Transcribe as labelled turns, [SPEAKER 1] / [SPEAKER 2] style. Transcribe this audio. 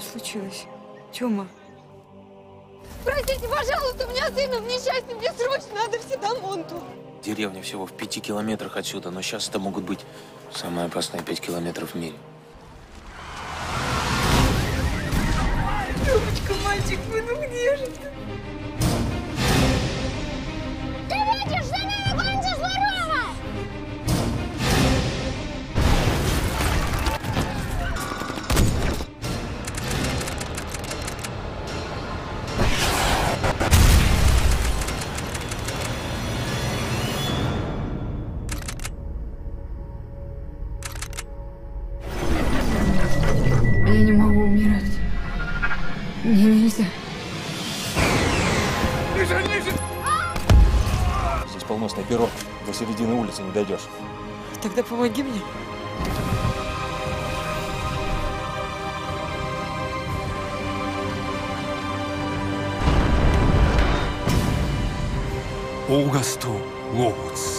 [SPEAKER 1] случилось? Тёма,
[SPEAKER 2] Простите, пожалуйста, у меня сын в несчастье, мне срочно надо в Сидамонту.
[SPEAKER 3] Деревня всего в пяти километрах отсюда, но сейчас это могут быть самые опасные пять километров в мире.
[SPEAKER 1] Тёмочка, мальчик мой, ну где же? Ты Я не могу умирать. Мне нельзя. Ниже, ниже!
[SPEAKER 4] Здесь полно снайперов. До середины улицы не дойдешь.
[SPEAKER 1] Тогда помоги мне.
[SPEAKER 5] Огасту Лоутс.